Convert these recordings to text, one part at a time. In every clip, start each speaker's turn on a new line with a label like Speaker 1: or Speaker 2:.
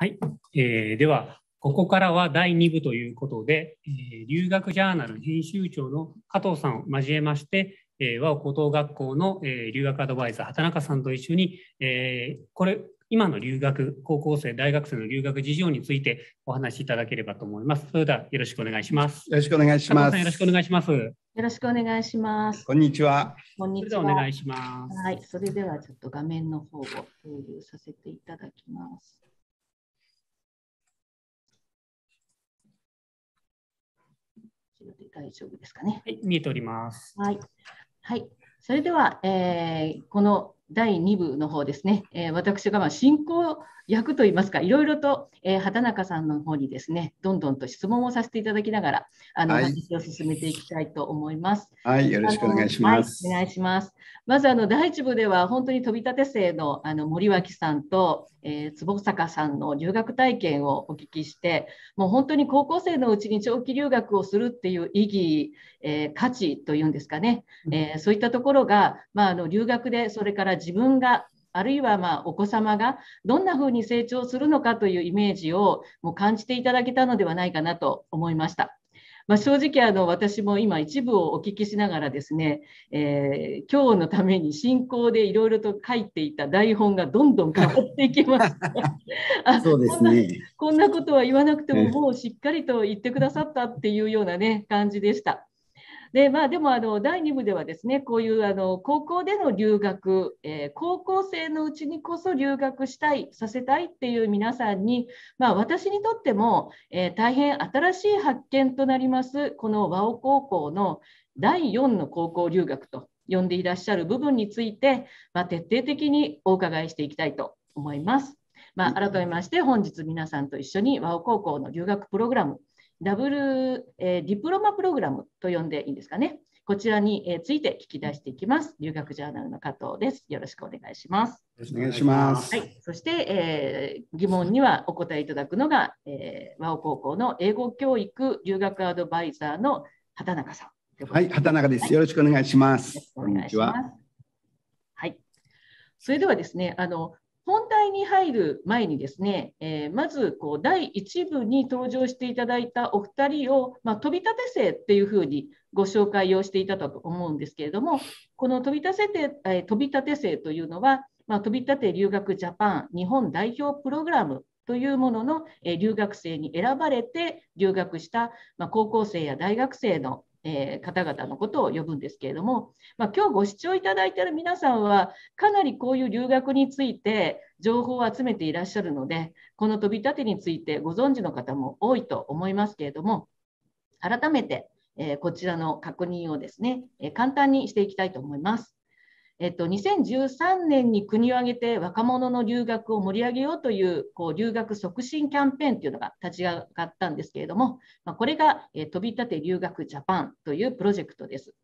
Speaker 1: はい、えー、では、ここからは第2部ということで、えー、留学ジャーナル編集長の加藤さんを交えまして、えー、和高等学校の、えー、留学アドバイザー、畑中さんと一緒に、えー、これ、今の留学、高校生、大学生の留学事情についてお話しいただければと思います。それではよろしくお願いします。
Speaker 2: よろしくお願いします。
Speaker 1: よろしくお願いします。よ
Speaker 3: ろしくお願いします。
Speaker 2: こんにちは。
Speaker 3: こんにちは。
Speaker 1: お願いします。
Speaker 3: はい、それではちょっと画面の方を共有させていただきます。大丈夫ですかね。
Speaker 1: はい、見えております。
Speaker 3: はい。はい。それでは、えー、この第2部の方ですね、えー、私がま進行役といいますか、いろいろと、えー、畑中さんの方にですね、どんどんと質問をさせていただきながら、あの、はい、話を進めていきたいと思います。
Speaker 2: はい、よろしくお願いしま
Speaker 3: す。はい、お願いします。まず、あの、第1部では、本当に飛び立て生のあの森脇さんと、えー、坪坂さんの留学体験をお聞きして、もう本当に高校生のうちに長期留学をするっていう意義、えー、価値というんですかね、えー、そういったところが、まあ、あの留学で、それから自分があるいはまお子様がどんなふうに成長するのかというイメージをもう感じていただけたのではないかなと思いました。まあ、正直あの私も今一部をお聞きしながらですね、えー、今日のために進行でいろいろと書いていた台本がどんどん変わっていきました。
Speaker 2: あそうですね
Speaker 3: こんなことは言わなくてももうしっかりと言ってくださったっていうようなね感じでした。でまあ、でもあの第2部ではですねこういうあの高校での留学、えー、高校生のうちにこそ留学したいさせたいっていう皆さんに、まあ、私にとっても、えー、大変新しい発見となりますこの和尾高校の第4の高校留学と呼んでいらっしゃる部分について、まあ、徹底的にお伺いしていきたいと思います。まあ、改めまして本日皆さんと一緒に和尾高校の留学プログラムダブル、えー、ディプロマプログラムと呼んでいいんですかね。こちらに、えー、ついて聞き出していきます。留学ジャーナルの加藤です。よろしくお願いします。
Speaker 2: よろしくお願いします。
Speaker 3: はい、そして、えー、疑問にはお答えいただくのが、えー、和尾高校の英語教育留学アドバイザーの畑中さ
Speaker 2: ん。はい、畑中です。よろしくお願いします。
Speaker 3: お願いします。はい。それではですね、あの本題に入る前にですね、えー、まずこう第1部に登場していただいたお二人を、まあ、飛び立て生っていうふうにご紹介をしていたと思うんですけれども、この飛び立てえー、飛び立て生というのは、まあ、飛び立て留学ジャパン日本代表プログラムというものの、えー、留学生に選ばれて留学した、まあ、高校生や大学生のえー、方々のことを呼ぶんですけれども、まあ、今日ご視聴いただいている皆さんはかなりこういう留学について情報を集めていらっしゃるのでこの飛び立てについてご存知の方も多いと思いますけれども改めて、えー、こちらの確認をですね、えー、簡単にしていきたいと思います。えっと、2013年に国を挙げて若者の留学を盛り上げようというこう留学促進キャンペーンというのが立ち上がったんですけれども、まあ、これが、え飛び立て留学ジャパンというプロジェクトです。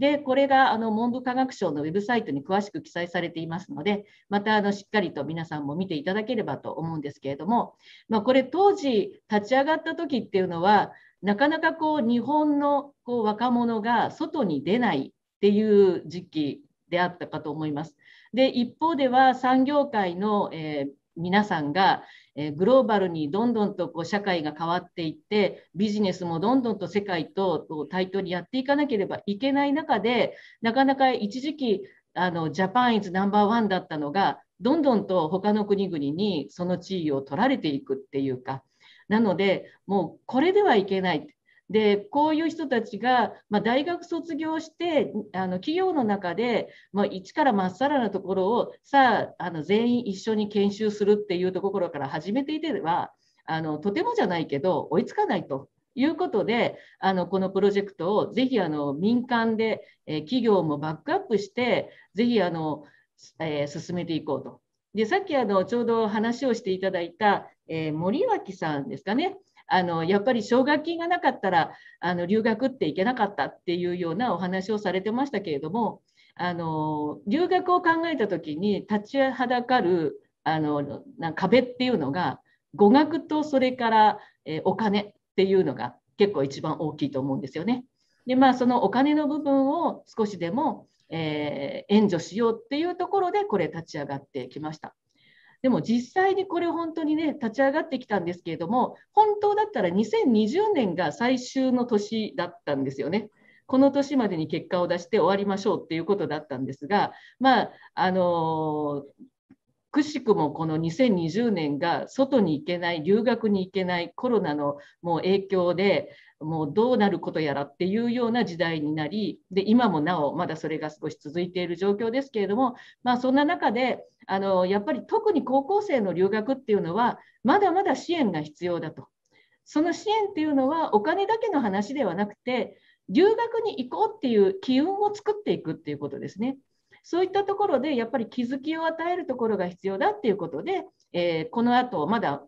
Speaker 3: で、これがあの文部科学省のウェブサイトに詳しく記載されていますので、またあのしっかりと皆さんも見ていただければと思うんですけれども、まあ、これ当時立ち上がった時っていうのは、なかなかこう日本のこう若者が外に出ないっていう時期であったかと思います。で一方では産業界の、えー、皆さんが、え、グローバルにどんどんとこう社会が変わっていってビジネスもどんどんと世界と対等にやっていかなければいけない中でなかなか一時期あのジャパンイズナンバーワンだったのがどんどんと他の国々にその地位を取られていくっていうかなのでもうこれではいけないでこういう人たちが、まあ、大学卒業してあの企業の中で、まあ、一からまっさらなところをさああの全員一緒に研修するっていうところから始めていてはあのとてもじゃないけど追いつかないということであのこのプロジェクトをぜひあの民間で、え、企業もバックアップしてぜひあの、えー、進めていこうと。でさっきあのちょうど話をしていただいた、えー、森脇さんですかねあのやっぱり奨学金がなかったらあの留学っていけなかったっていうようなお話をされてましたけれどもあの留学を考えた時に立ちはだかるあのな壁っていうのが語学とそれから、えお金っていうのが結構一番大きいと思うんですよね。でまあそのお金の部分を少しでも、えー、援助しようっていうところでこれ立ち上がってきました。でも実際にこれ本当にね立ち上がってきたんですけれども本当だったら2020年が最終の年だったんですよね。この年までに結果を出して終わりましょうっていうことだったんですが、まああのくしくもこの2020年が外に行けない留学に行けないコロナのもう影響でもうどうなることやらっていうような時代になりで今もなおまだそれが少し続いている状況ですけれども、まあ、そんな中であのやっぱり特に高校生の留学っていうのはまだまだ支援が必要だと。その支援っていうのはお金だけの話ではなくて留学に行こうっていう機運を作っていくっていうことですね。そういったところでやっぱり気づきを与えるところが必要だっていうことで、えー、この後まだ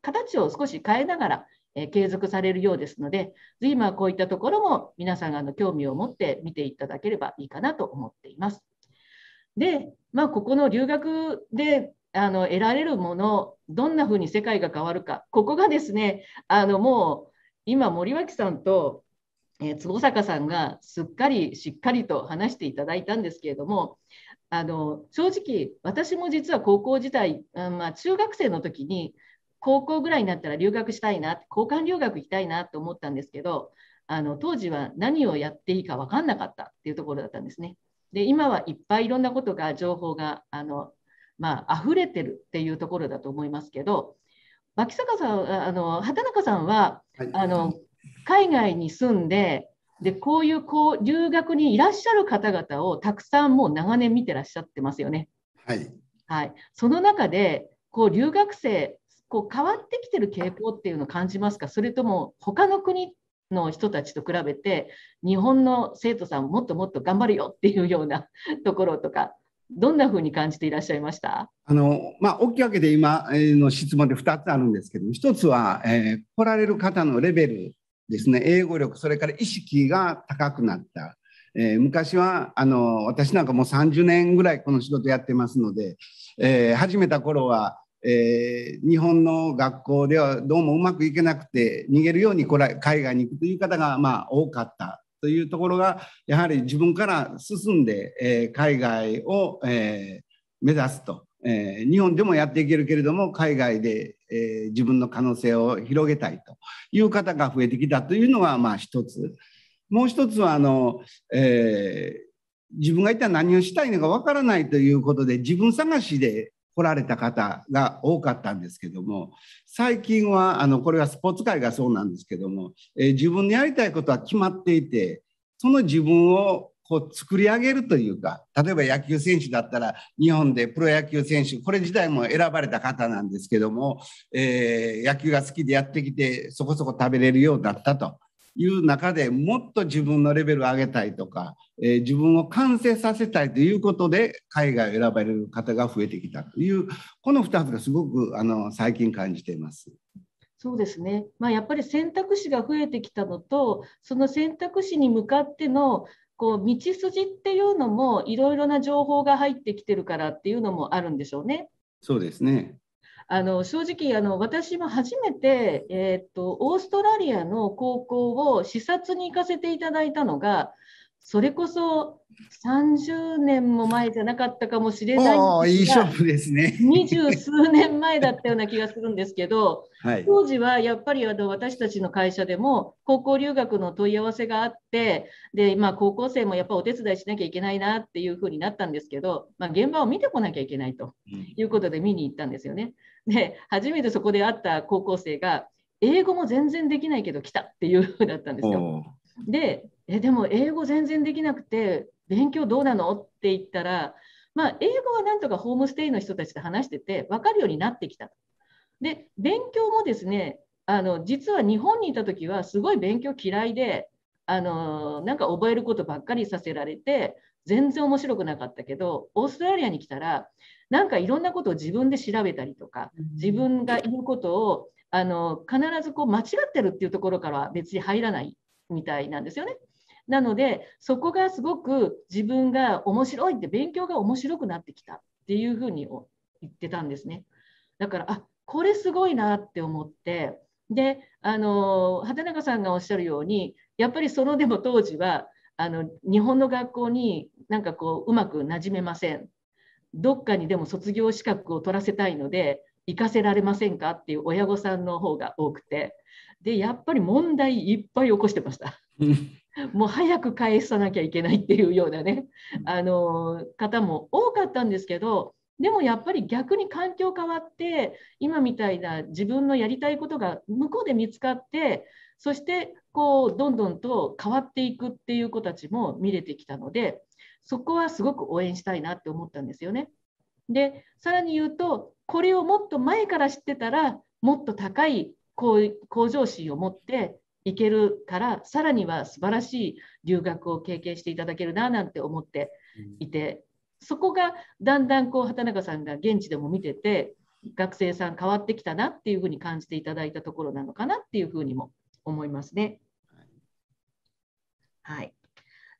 Speaker 3: 形を少し変えながら、え、継続されるようですので、ぜひまあこういったところも皆さんがあの興味を持って見ていただければいいかなと思っています。で、まあ、ここの留学であの得られるもの、どんなふうに世界が変わるか、ここがですね、あのもう今、森脇さんとえ、坪坂さんがすっかりしっかりと話していただいたんですけれどもあの正直私も実は高校時代、まあ、中学生の時に高校ぐらいになったら留学したいな交換留学行きたいなと思ったんですけどあの当時は何をやっていいか分かんなかったっていうところだったんですね。で今はいっぱいいろんなことが情報があの、まあ溢れてるっていうところだと思いますけど脇坂さんあの畑中さんは、はい、あの海外に住んで、でこういうこう留学にいらっしゃる方々をたくさんもう長年見てらっしゃってますよね。
Speaker 2: はい、
Speaker 3: はい、その中でこう留学生こう変わってきてる傾向っていうのを感じますか？それとも他の国の人たちと比べて日本の生徒さんもっともっと頑張るよっていうような ところとかどんなふうに感じていらっしゃいました？
Speaker 2: あの、まあ、大きいわけで今の質問で2つあるんですけども1つは、えー、来られる方のレベルですね、英語力、それから意識が高くなった。えー、昔はあの私なんかもう30年ぐらいこの仕事やってますので、えー、始めた頃は、えー、日本の学校ではどうもうまくいけなくて逃げるようにこれ海外に行くという方がまあ多かったというところがやはり自分から進んで、え海外を、え目指すと。え、日本でもやっていけるけれども海外で、え、自分の可能性を広げたいという方が増えてきたというのがまあ一つ。もう一つはあの、えー、自分が一体何をしたいのかわからないということで自分探しで来られた方が多かったんですけども最近はあのこれはスポーツ界がそうなんですけども、えー、自分のやりたいことは決まっていてその自分をこう作り上げるというか例えば野球選手だったら日本でプロ野球選手これ自体も選ばれた方なんですけども、えー、野球が好きでやってきてそこそこ食べれるようになったという中でもっと自分のレベルを上げたいとか、えー、自分を完成させたいということで海外を選ばれる方が増えてきたというこの2つがすごくあの最近感じています。
Speaker 3: そうですね、まあ、やっぱり選択肢が増えてきたのとその選択肢に向かってのこう道筋っていうのもいろいろな情報が入ってきてるからっていうのもあるんでしょうね。
Speaker 2: そうですね
Speaker 3: あの正直あの私も初めて、えー、っとオーストラリアの高校を視察に行かせていただいたのがそれこそ30年も前じゃなかったかもしれない
Speaker 2: いい勝負ですね。
Speaker 3: 二十数年前だったような気がするんですけど、はい、当時はやっぱりあの私たちの会社でも高校留学の問い合わせがあって、でまあ、高校生もやっぱお手伝いしなきゃいけないなっていうふうになったんですけど、まあ、現場を見てこなきゃいけないということで見に行ったんですよね。で、初めてそこで会った高校生が、英語も全然できないけど来たっていうふうだったんですよ。でえ、でも英語全然できなくて、勉強どうなの？って言ったら、まあ、英語はなんとかホームステイの人たちと話してて、分かるようになってきた。で、勉強もですね、あの実は日本にいた時はすごい勉強嫌いで、あのなんか覚えることばっかりさせられて、全然面白くなかったけど、オーストラリアに来たら、なんかいろんなことを自分で調べたりとか、自分が言うことをあの必ずこう間違ってるっていうところからは別に入らないみたいなんですよね。なのでそこがすごく自分が面白いって勉強が面白くなってきたっていうふうに言ってたんですね。だからあこれすごいなって思ってであの畑中さんがおっしゃるようにやっぱりそのでも当時はあの日本の学校になんかこううまくなじめません。どっかにでも卒業資格を取らせたいので行かせられませんかっていう親御さんの方が多くてでやっぱり問題いっぱい起こしてました。もう早く返さなきゃいけないっていうようなねあの方も多かったんですけどでもやっぱり逆に環境変わって今みたいな自分のやりたいことが向こうで見つかってそしてこうどんどんと変わっていくっていう子たちも見れてきたのでそこはすごく応援したいなって思ったんですよね。でさらに言うとこれをもっと前から知ってたらもっと高い向上心を持っていけるからさらには素晴らしい留学を経験していただけるななんて思っていて、うん、そこがだんだんこう畑中さんが現地でも見てて学生さん変わってきたなっていうふうに感じていただいたところなのかなっていうふうにも思いますね。はい、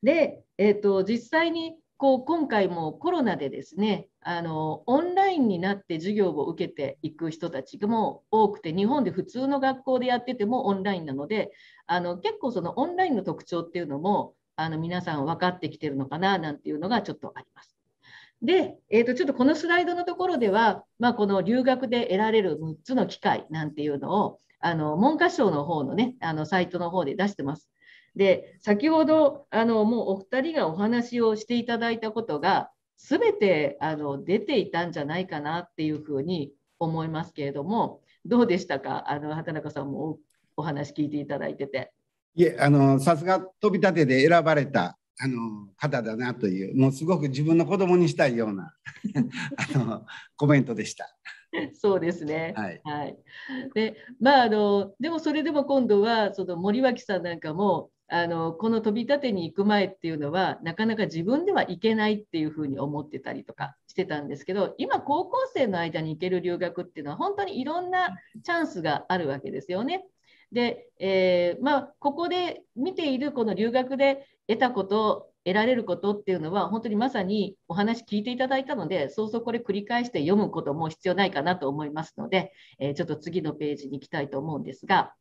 Speaker 3: で、えーと、実際にこう今回もコロナでですねあのオンラインになって授業を受けていく人たちも多くて日本で普通の学校でやっててもオンラインなのであの結構そのオンラインの特徴っていうのもあの皆さん分かってきてるのかななんていうのがちょっとあります。で、えー、とちょっとこのスライドのところでは、まあ、この留学で得られる6つの機会なんていうのをあの文科省の方のねあのサイトの方で出してます。で先ほどあのもうお二人がお話をしていただいたことが全てあの出ていたんじゃないかなっていうふうに思いますけれどもどうでしたか？あの畑中さんもお話聞いていただいてて。
Speaker 2: いえあのさすが飛び立てで選ばれたあの方だなというもうすごく自分の子供にしたいような あのコメントでした。
Speaker 3: そうですね。はい。はい、で、まああのでもそれでも今度はその森脇さんなんかもあのこの飛び立てに行く前っていうのはなかなか自分では行けないっていうふうに思ってたりとかしてたんですけど今高校生の間に行ける留学っていうのは本当にいろんなチャンスがあるわけですよね。で、えー、まあ、ここで見ているこの留学で得たこと得られることっていうのは本当にまさにお話聞いていただいたのでそうそうこれ繰り返して読むことも必要ないかなと思いますので、えー、ちょっと次のページに行きたいと思うんですが。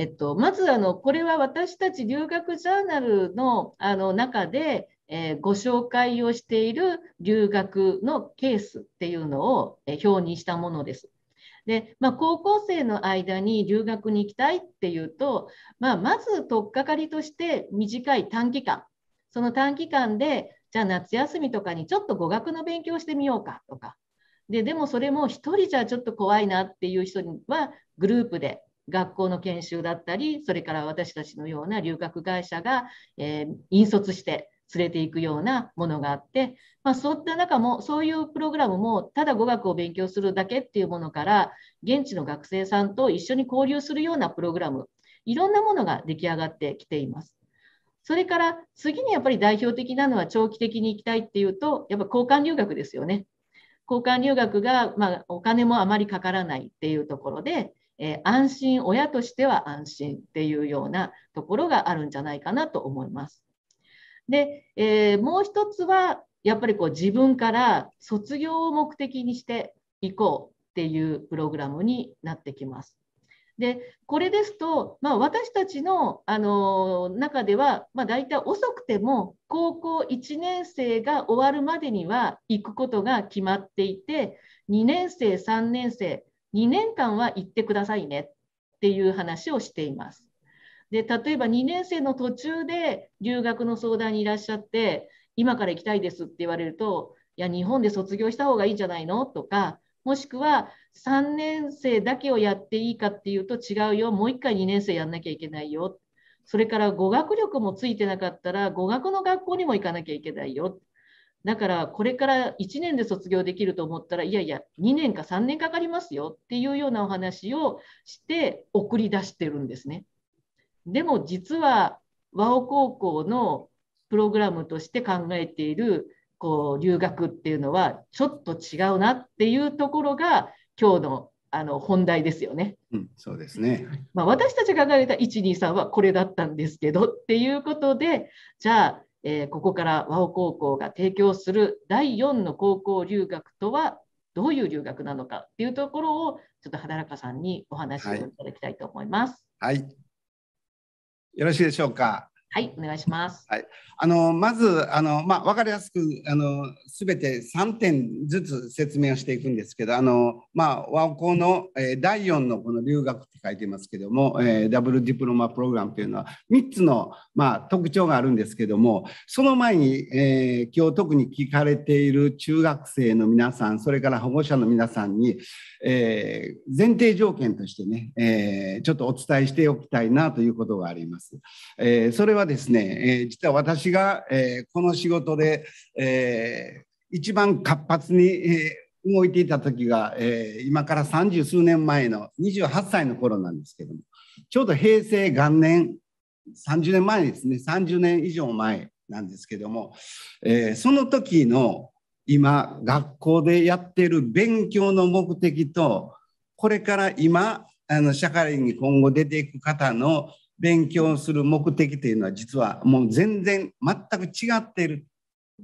Speaker 3: えっと、まずあのこれは私たち留学ジャーナルのあの中で、えー、ご紹介をしている留学のケースっていうのを、えー、表にしたものです。で、まあ、高校生の間に留学に行きたいっていうと、まあ、まず取っかかりとして短い短期間その短期間でじゃあ夏休みとかにちょっと語学の勉強してみようかとかででもそれも1人じゃちょっと怖いなっていう人にはグループで学校の研修だったり、それから私たちのような留学会社が、えー、引率して連れていくようなものがあって、まあ、そういった中も、そういうプログラムも、ただ語学を勉強するだけっていうものから、現地の学生さんと一緒に交流するようなプログラム、いろんなものが出来上がってきています。それから次にやっぱり代表的なのは長期的に行きたいっていうと、やっぱ交換留学ですよね。交換留学が、まあ、お金もあまりかからないっていうところで、え、安心、親としては安心っていうようなところがあるんじゃないかなと思います。で、えー、もう一つは、やっぱりこう自分から卒業を目的にしていこうっていうプログラムになってきます。でこれですと、まあ、私たちのあの中では、まあ、大体遅くても高校1年生が終わるまでには行くことが決まっていて2年生3年生2年間は行ってくださいねっていう話をしています。で例えば2年生の途中で留学の相談にいらっしゃって今から行きたいですって言われるといや日本で卒業した方がいいんじゃないのとかもしくは3年生だけをやっていいかっていうと違うよ。もう1回2年生やんなきゃいけないよ。それから語学力もついてなかったら語学の学校にも行かなきゃいけないよ。だからこれから1年で卒業できると思ったらいやいや2年か3年かかりますよっていうようなお話をして送り出してるんですね。でも実は和尾高校のプログラムとして考えているこう留学っていうのはちょっと違うなっていうところが今日のあの本題ですよね。
Speaker 2: うん、そうですね。
Speaker 3: まあ、私たちが考えた123はこれだったんですけどっていうことでじゃあえー、ここから和尾高校が提供する第4の高校留学とはどういう留学なのかっていうところをちょっと畑中さんにお話をいただきたいと思います。
Speaker 2: はい、はい、よろしいでしょうか？
Speaker 3: はい、お願いします。
Speaker 2: はい、あのまずあのまあ分かりやすくあのすべて3点ずつ説明をしていくんですけど、あのまあ和光の、えー、第4のこの留学って書いてますけども、えー、ダブルディプロマプログラムというのは3つのまあ特徴があるんですけども、その前に、えー、今日特に聞かれている中学生の皆さん、それから保護者の皆さんに、えー、前提条件としてね、えー、ちょっとお伝えしておきたいなということがあります。えー、それははですね、えー、実は私が、えー、この仕事で、えー、一番活発に、えー、動いていた時が、えー、今から三十数年前の28歳の頃なんですけども、ちょうど平成元年、30年前ですね、30年以上前なんですけども、えー、その時の今学校でやってる勉強の目的とこれから今あの社会に今後出ていく方の勉強する目的というのは実はもう全然全く違っている。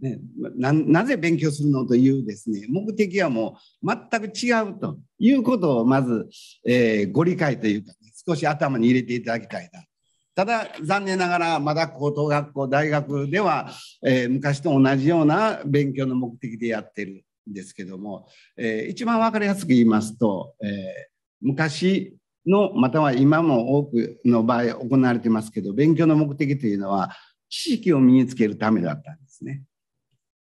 Speaker 2: ね、ななぜ勉強するのというですね目的はもう全く違うということをまず、えー、ご理解というか、ね、少し頭に入れていただきたいなただ残念ながらまだ高等学校大学では、えー、昔と同じような勉強の目的でやってるんですけども、えー、一番分かりやすく言いますと、えー、昔のまたは今も多くの場合行われてますけど勉強の目的というのは知識を身につけるためだったんですね。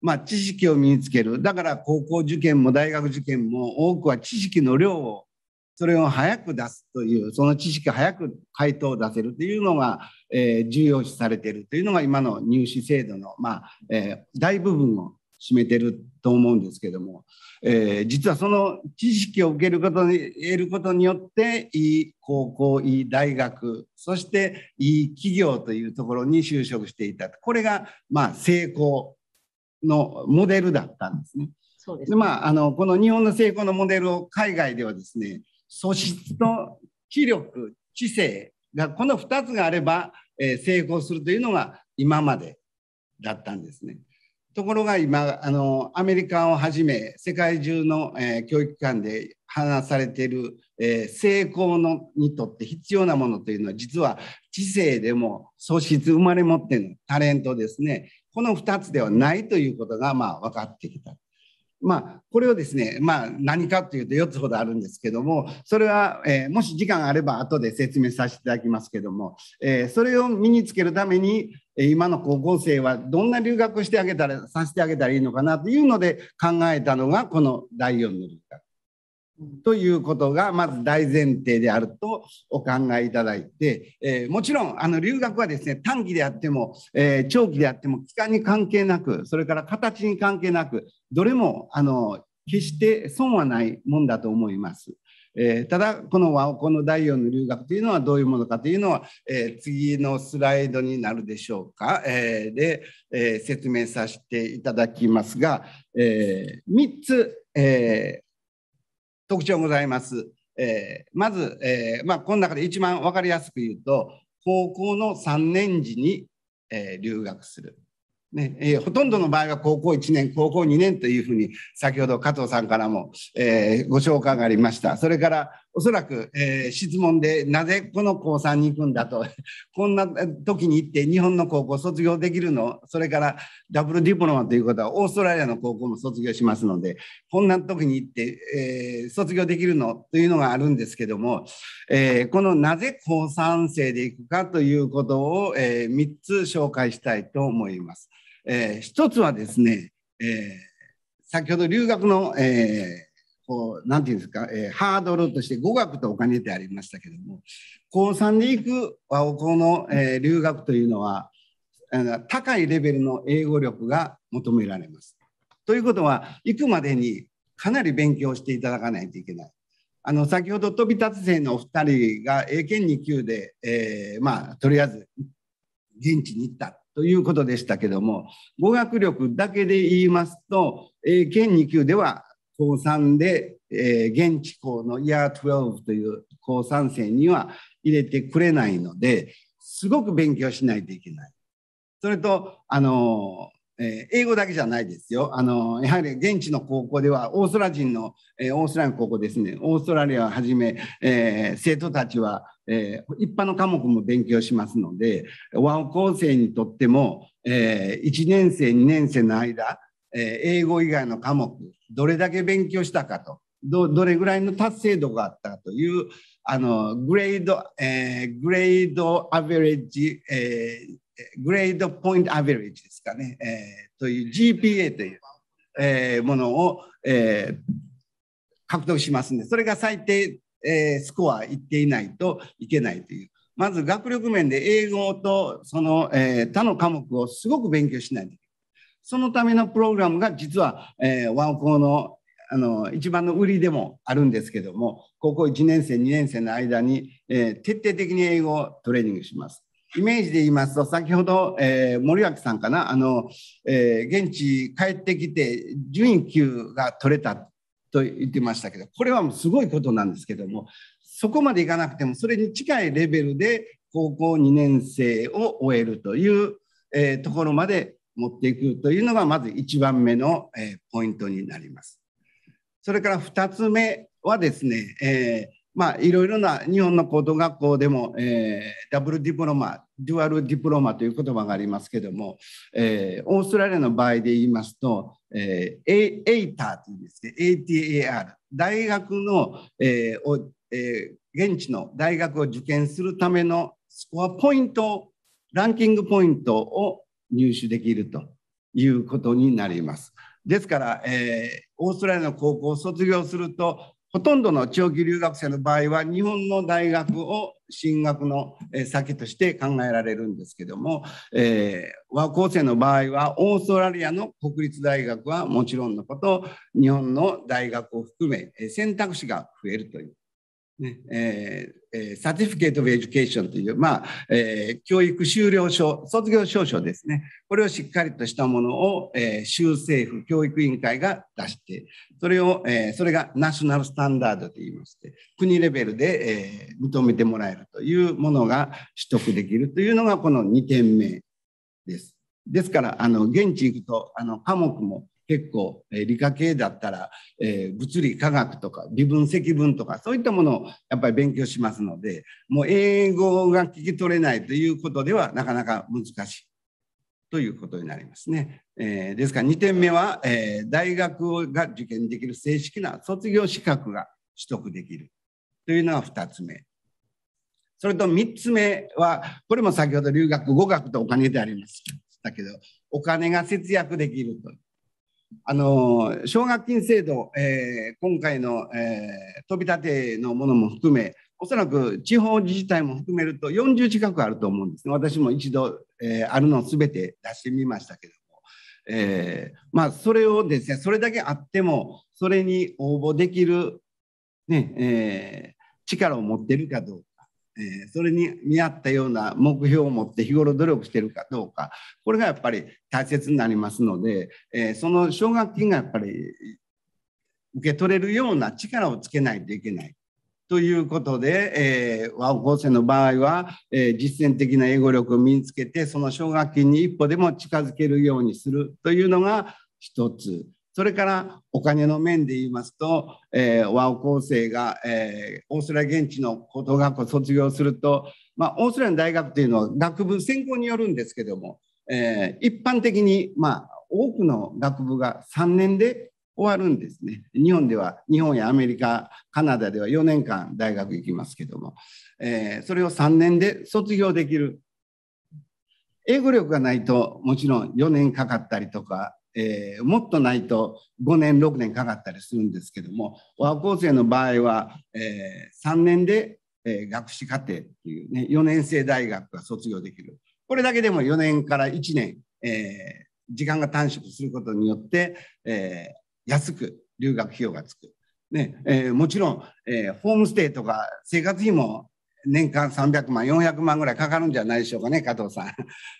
Speaker 2: まあ、知識を身につけるだから高校受験も大学受験も多くは知識の量をそれを早く出すというその知識早く回答を出せるというのが、えー、重要視されているというのが今の入試制度の、まあえー、大部分を占めてると思うんですけども、えー、実はその知識を受けることに得ることによっていい高校いい大学そしていい企業というところに就職していたこれがまあ成功のモデルだったんですね。そうですねでまあ、あのこの日本の成功のモデルを海外ではですね素質と知力、知性がこの2つがあれば、えー、成功するというのが今までだったんですね。ところが今あのアメリカをはじめ世界中の、えー、教育機関で話されている、えー、成功のにとって必要なものというのは実は知性でも素質生まれ持ってのタレントですねこの2つではないということがまあ分かってきた。まあ、これをですね、まあ、何かというと4つほどあるんですけども、それは、えー、もし時間があれば後で説明させていただきますけども、えー、それを身につけるために、今の高校生はどんな留学をしてあげたら、させてあげたらいいのかなというので考えたのが、この第4の留学。ということがまず大前提であるとお考えいただいて、えー、もちろんあの留学はですね短期であっても、えー、長期であっても期間に関係なくそれから形に関係なくどれもあの決して損はないもんだと思います。えー、ただこの和この第4の留学というのはどういうものかというのは、えー、次のスライドになるでしょうか、えー、で、え説明させていただきますが、え3つ、え特徴ございます。えー、まず、えー、まあ、この中で一番分かりやすく言うと、高校の3年時に、えー、留学する。ねえー、ほとんどの場合は高校1年、高校2年というふうに、先ほど加藤さんからも、えー、ご紹介がありました。それから、おそらく、えー、質問で、なぜこの高3に行くんだと、こんな時に行って日本の高校卒業できるの、それからダブルディプロマということは、オーストラリアの高校も卒業しますので、こんな時に行って、えー、卒業できるの？というのがあるんですけども、えー、このなぜ高3生で行くかということを、えー、3つ紹介したいと思います。えー、一つはですね、えー、先ほど留学の、えー、こうなんていうんですか、えー、ハードルとして語学とお金ってありましたけども高3で行く和おこの、えー、留学というのは高いレベルの英語力が求められます。ということは行くまでにかなり勉強していただかないといけない。あの先ほど飛び立つ生のお二人が英検2級で、えー、まあとりあえず現地に行ったということでしたけども、語学力だけで言いますと、英検2級では高3で、えー、現地校のイヤー12という高3生には入れてくれないので、すごく勉強しないといけない。それと、あのえー、英語だけじゃないですよ。あのやはり現地の高校では、オーストラリア人の、えー、オーストラリア高校ですね、オーストラリアをはじめ、えー、生徒たちは、えー、一般の科目も勉強しますので、和高生にとっても、えー、1年生、2年生の間、えー、英語以外の科目、どれだけ勉強したかと、どどれぐらいの達成度があったかという、あの、グレード、えー、グレードアベレージ、えー、グレードポイントアベレージですかね、えー、という GPA という、えー、ものを、えー、獲得しますんで、それが最低、えー、スコアいっていないといけないという。まず学力面で英語とその、えー、他の科目をすごく勉強しないといけない。そのためのプログラムが実は、えー、ワンコーのあの一番の売りでもあるんですけども、高校1年生、2年生の間に、えー、徹底的に英語をトレーニングします。イメージで言いますと、先ほど、えー、森脇さんかな、あの、えー、現地帰ってきて、順位級が取れたと言ってましたけど、これはもうすごいことなんですけども、そこまでいかなくても、それに近いレベルで高校2年生を終えるという、えー、ところまで持っていくというのが、まず1番目の、え、ポイントになります。それから2つ目はですね、えーまあ、いろいろな日本の高等学校でも、えー、ダブルディプロマ、デュアルディプロマという言葉がありますけども、えー、オーストラリアの場合で言いますと、えー、エイターというんですね、ATAR、大学の、えーおえー、現地の大学を受験するためのスコアポイント、ランキングポイントを入手できるということになります。ですから、えー、オーストラリアの高校を卒業すると、ほとんどの長期留学生の場合は日本の大学を進学の先として考えられるんですけども、えー、和高生の場合はオーストラリアの国立大学はもちろんのこと日本の大学を含め選択肢が増えるというねえー、 Certificate of Education という、まあえー、教育修了証、卒業証書ですね。これをしっかりとしたものを、えー、州政府教育委員会が出して、それを、えー、それがナショナルスタンダードと言いまして、国レベルで、えー、認めてもらえるというものが取得できるというのがこの2点目です。ですから、あの、現地行くと、あの、科目も結構、え、理科系だったら、え、物理科学とか微分積分とかそういったものをやっぱり勉強しますのでもう英語が聞き取れないということではなかなか難しいということになりますね。えー、ですから2点目は、えー、大学が受験できる正式な卒業資格が取得できるというのが2つ目。それと3つ目はこれも先ほど留学語学とお金でありましたけどお金が節約できるとあの奨学金制度、えー、今回の、えー、飛び立てのものも含め、おそらく地方自治体も含めると40近くあると思うんですね。私も一度、えー、あるのすべて出してみましたけども、えー、まあ、それをですね、それだけあっても、それに応募できる、ねえー、力を持っているかどうか。えそれに見合ったような目標を持って日頃努力してるかどうかこれがやっぱり大切になりますので、えその奨学金がやっぱり受け取れるような力をつけないといけない。ということで、えー、和高生の場合は、えー、実践的な英語力を身につけて、その奨学金に一歩でも近づけるようにするというのが一つ。それからお金の面で言いますと、えー、和高生が、えー、オーストラリア現地の高等学校を卒業すると、まあ、オーストラリアの大学というのは学部専攻によるんですけども、えー、一般的に、まあ、多くの学部が3年で終わるんですね。日本では、日本やアメリカ、カナダでは4年間大学行きますけども、えー、それを3年で卒業できる。英語力がないともちろん4年かかったりとか、えー、もっとないと5年6年かかったりするんですけども和高生の場合は、えー、3年で、えー、学士課程っていうね4年生大学が卒業できるこれだけでも4年から1年、え、時間が短縮することによって、え、安く留学費用がつく。ねえ、もちろん、え、ホームステイとか生活費も年間300万、400万ぐらいかかるんじゃないでしょうかね、加藤さん。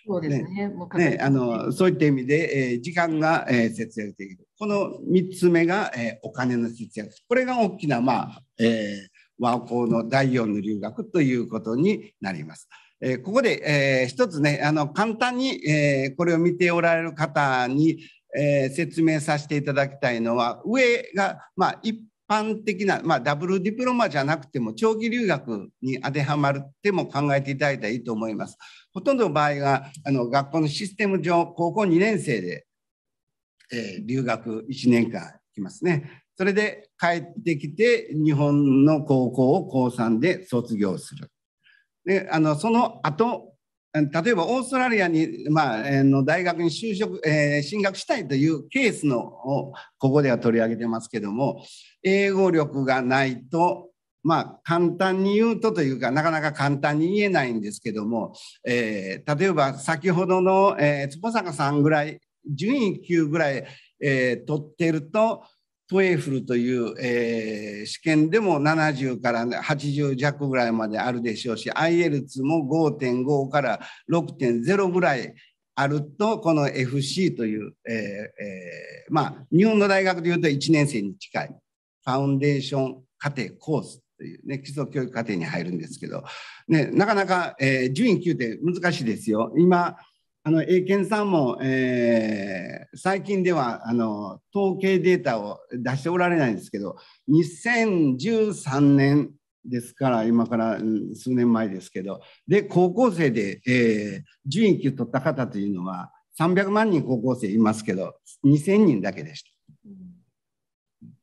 Speaker 3: そうですね。
Speaker 2: ねねあのそういった意味で、えー、時間が、えー、節約できる。この3つ目が、えー、お金の節約。これが大きな、まあ、えー、和光の第4の留学ということになります。えー、ここで、えー、一つね、あの簡単に、えー、これを見ておられる方に、えー、説明させていただきたいのは、上が、まあ、一般的な、まあ、ダブルディプロマじゃなくても長期留学に当てはまるっても考えていただいたらいいと思います。ほとんどの場合があの学校のシステム上高校2年生で、えー、留学1年間行きますね。それで帰ってきて日本の高校を高3で卒業する。であのその後例えばオーストラリアに、まあ、の大学に就職、えー、進学したいというケースのをここでは取り上げてますけども英語力がないとまあ簡単に言うとというかなかなか簡単に言えないんですけども、えー、例えば先ほどの、えー、坪坂さんぐらい順位級ぐらい、えー、取ってるとトエフルという、えー、試験でも70から80弱ぐらいまであるでしょうし IELTS も5.5から6.0ぐらいあるとこの FC という、えーえー、まあ日本の大学でいうと1年生に近いファウンデーション課程コースというね基礎教育課程に入るんですけど、ね、なかなか、えー、順位級って難しいですよ。今あの英検さんも、えー、最近ではあの統計データを出しておられないんですけど2013年ですから今から数年前ですけどで高校生で、えー、順位級取った方というのは300万人高校生いますけど2000人だけでした。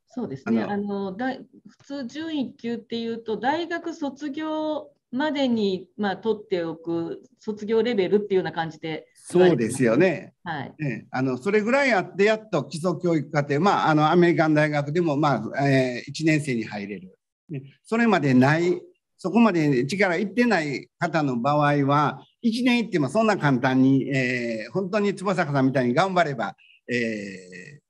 Speaker 3: そうですねあのだ普通順位級っていうと大学卒業までに、まあ、取っておく卒業レベルっていうような感じで。
Speaker 2: そうですよね。
Speaker 3: はい。
Speaker 2: ね、あのそれぐらいあってやっと基礎教育課程、まあ、あのアメリカン大学でも、まあえー、1年生に入れる。ね、それまでない、そこまで力いってない方の場合は、1年行ってもそんな簡単に、えー、本当に坪坂さんみたいに頑張れば、えー、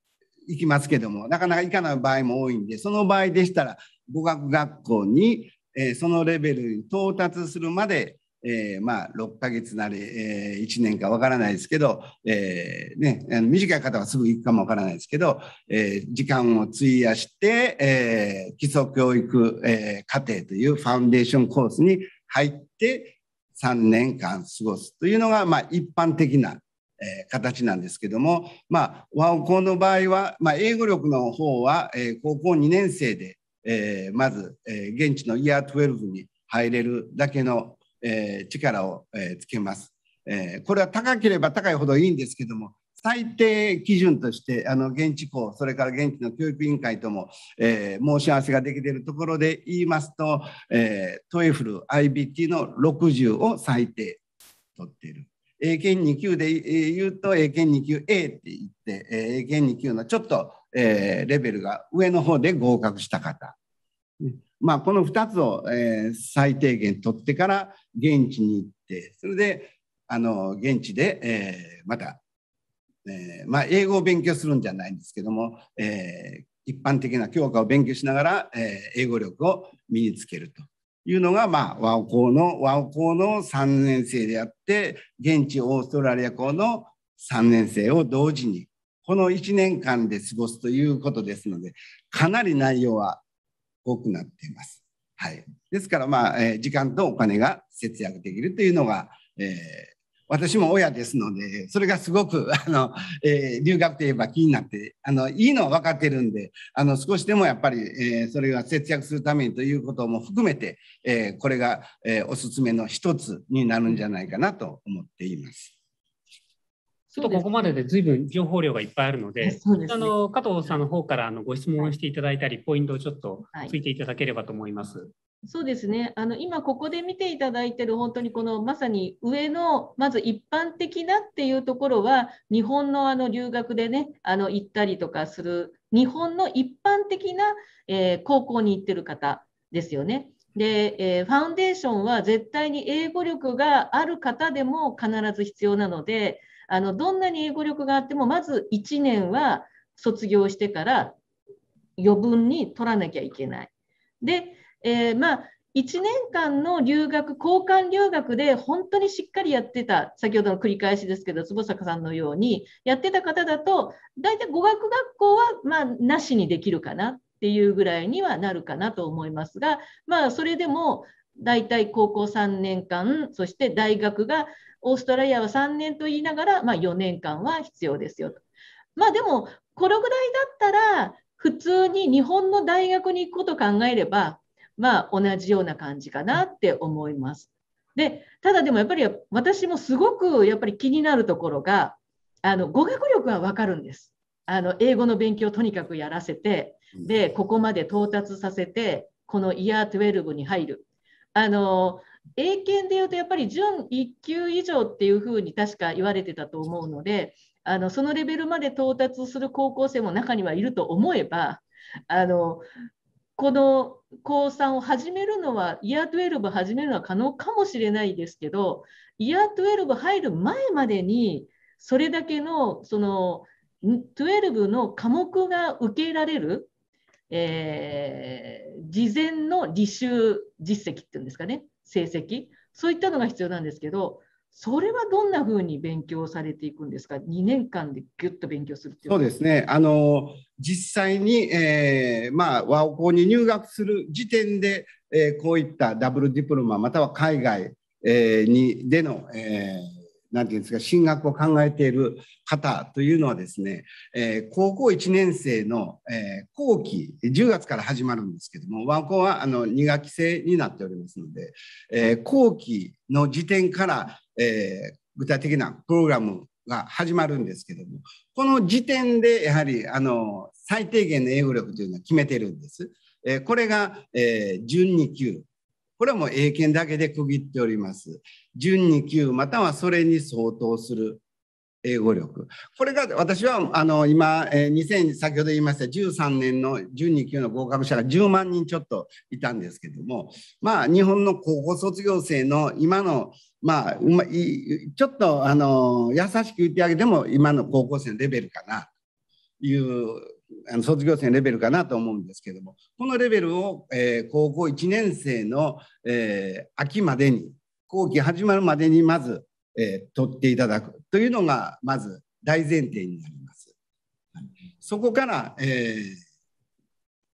Speaker 2: 行きますけども、なかなか行かない場合も多いんで、その場合でしたら、語学学校にえそのレベルに到達するまで、えー、まあ6ヶ月なり、えー、1年かわからないですけど、えーね、短い方はすぐ行くかもわからないですけど、え、時間を費やして、えー、基礎教育、えー、課程というファウンデーションコースに入って3年間過ごすというのが、まあ、一般的なえー、形なんですけども、まあ、ワオコの場合は、まあ、英語力の方は、えー、高校2年生で、えー、まず、えー、現地のイヤー12に入れるだけの、えー、力を、えー、つけます、えー。これは高ければ高いほどいいんですけども、最低基準としてあの現地校それから現地の教育委員会とも、えー、申し合わせができているところで言いますと、えー、トエフル IBT の60を最低取っている。英検2級で言うと英検2級 A って言って、英検2級のちょっと、えー、レベルが上の方で合格した方。まあ、この2つを、えー、最低限取ってから現地に行って、それで、あの、現地で、えー、また、えー、まあ、英語を勉強するんじゃないんですけども、えー、一般的な教科を勉強しながら、えー、英語力を身につけるというのが、まあ、和尾校の、和尾校の3年生であって、現地オーストラリア校の3年生を同時に、この1年間で過ごすということですので、かなり内容は多くなっています。はい。ですから、まあ、えー、時間とお金が節約できるというのが、えー、私も親ですので、それがすごく、あの、えー、留学といえば気になって、あの、いいのは分かってるんで、あの、少しでもやっぱり、えー、それが節約するためにということも含めて、えー、これが、えー、おすすめの一つになるんじゃないかなと思っています。
Speaker 1: ちょっとここまでで随分情報量がいっぱいあるので、でね、あの加藤さんの方からあのご質問をしていただいたり、はい、ポイントをちょっとついていただければと思います。はい
Speaker 3: そうですねあの今ここで見ていただいている本当にこのまさに上のまず一般的なっていうところは日本のあの留学でねあの行ったりとかする日本の一般的な、えー、高校に行ってる方ですよね。で、えー、ファウンデーションは絶対に英語力がある方でも必ず必要なのであのどんなに英語力があってもまず1年は卒業してから余分に取らなきゃいけない。で、えー、まあ1年間の留学、交換留学で本当にしっかりやってた、先ほどの繰り返しですけど、坪坂さんのようにやってた方だと、大体語学学校はまあなしにできるかなっていうぐらいにはなるかなと思いますが、まあ、それでも大体高校3年間、そして大学がオーストラリアは3年と言いながら、まあ、4年間は必要ですよと。まあでも、このぐらいだったら、普通に日本の大学に行くこと考えれば、まあ、同じような感じかなって思います。でただでもやっぱり私もすごくやっぱり気になるところがあの語学力は分かるんです。あの英語の勉強をとにかくやらせてでここまで到達させてこのイヤー12に入る。あの英検でいうとやっぱり準1級以上っていうふうに確か言われてたと思うのであのそのレベルまで到達する高校生も中にはいると思えばあのこの高3を始めるのは、イヤー12始めるのは可能かもしれないですけど、イヤー12入る前までに、それだけのその12の科目が受けられる、えー、事前の履修実績っていうんですかね、成績、そういったのが必要なんですけど、それはどんなふうに勉強されていくんですか、2年間でぎゅっと勉強するっていう
Speaker 2: そうですね、あの実際に、えーまあ、和王校に入学する時点で、えー、こういったダブルディプロマ、または海外、えー、にでの、えー、なんていうんですか、進学を考えている方というのはですね、えー、高校1年生の、えー、後期、10月から始まるんですけども、和校はあの2学期制になっておりますので、えー、後期の時点から、えー、具体的なプログラムが始まるんですけども、この時点でやはりあの最低限の英語力というのは決めてるんです。え、これが、えー、準2級。これはもう英検だけで区切っております。準2級またはそれに相当する英語力。これが私はあの今、えー、2000先ほど言いました13年の準2級の合格者が10万人ちょっといたんですけども、まあ日本の高校卒業生の今のまあ、うまいちょっとあの優しく言ってあげても今の高校生のレベルかなというあの卒業生のレベルかなと思うんですけどもこのレベルを、えー、高校1年生の、えー、秋までに後期始まるまでにまず、えー、取っていただくというのがまず大前提になります。そこから、えー、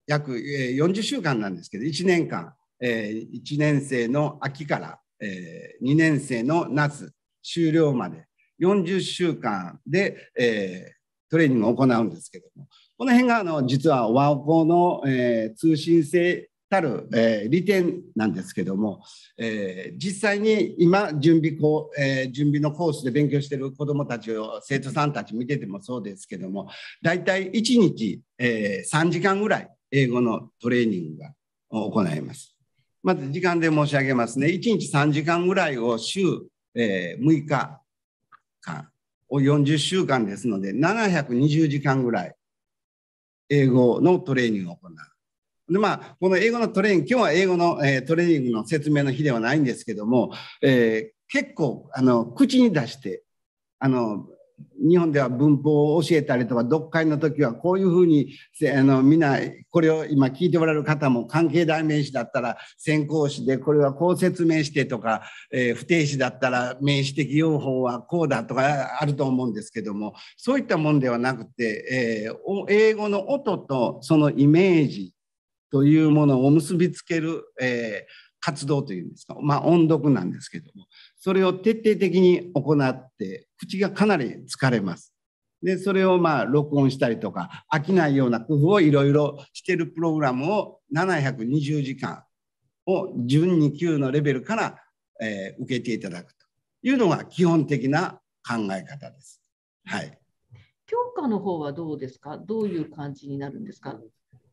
Speaker 2: 約40週間なんですけど1年間、えー、1年生の秋からえー、2年生の夏終了まで40週間で、えー、トレーニングを行うんですけどもこの辺があの実は和光の、えー、通信制たる、えー、利点なんですけども、えー、実際に今準備こう、えー、準備のコースで勉強している子どもたちを生徒さんたち見ててもそうですけども大体1日、え、3時間ぐらい英語のトレーニングが行います。まず時間で申し上げますね。1日3時間ぐらいを週、え、6日間を40週間ですので、720時間ぐらい英語のトレーニングを行う。でまあ、この英語のトレーニング、今日は英語の、えー、トレーニングの説明の日ではないんですけども、えー、結構あの口に出してあの日本では文法を教えたりとか読解の時はこういうふうにあのみんなこれを今聞いておられる方も関係代名詞だったら先行詞でこれはこう説明してとか、えー、不定詞だったら名詞的用法はこうだとかあると思うんですけどもそういったもんではなくて、えー、英語の音とそのイメージというものを結びつける、えー、活動というんですか、まあ、音読なんですけども、それを徹底的に行って、口がかなり疲れます。で、それをまあ録音したりとか、飽きないような工夫をいろいろしてるプログラムを720時間を準2級のレベルから、えー、受けていただくというのが基本的な考え方です。はい。
Speaker 3: 教科の方はどうですか？どういう感じになるんですか？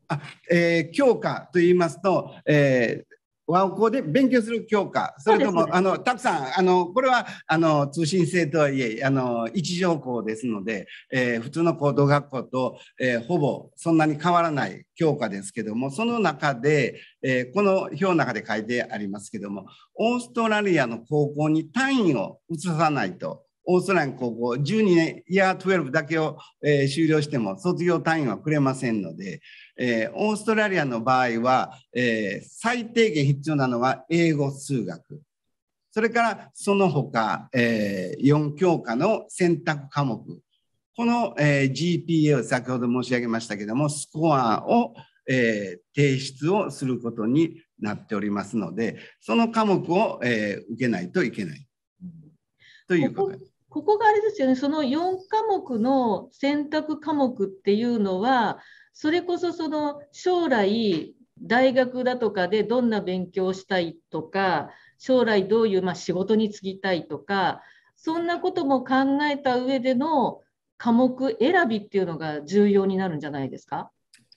Speaker 2: あ、えー、教科と言いますと、えー、和校で勉強する教科、それとも、ね、あのたくさん、あのこれはあの通信制とはいえ、あの一条校ですので、えー、普通の高等学校と、えー、ほぼそんなに変わらない教科ですけども、その中で、えー、この表の中で書いてありますけども、オーストラリアの高校に単位を移さないと、オーストラリア高校12年、イヤー12だけを、えー、終了しても卒業単位はくれませんので、えー、オーストラリアの場合は、えー、最低限必要なのは英語、数学。それからその他、えー、4教科の選択科目。この、え、GPA を先ほど申し上げましたけども、スコアを、え、提出をすることになっておりますので、その科目を、え、受けないといけない。ということです。
Speaker 3: ここがあれですよね、その4科目の選択科目っていうのは、それこそその将来大学だとかでどんな勉強をしたいとか将来どういうま仕事に就きたいとかそんなことも考えた上での科目選びっていうのが重要になるんじゃないですか？